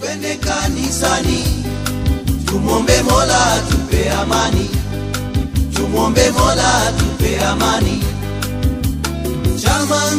twende kanisani, tumwombe Mola tupe amani, tumwombe Mola tupe amani. Chama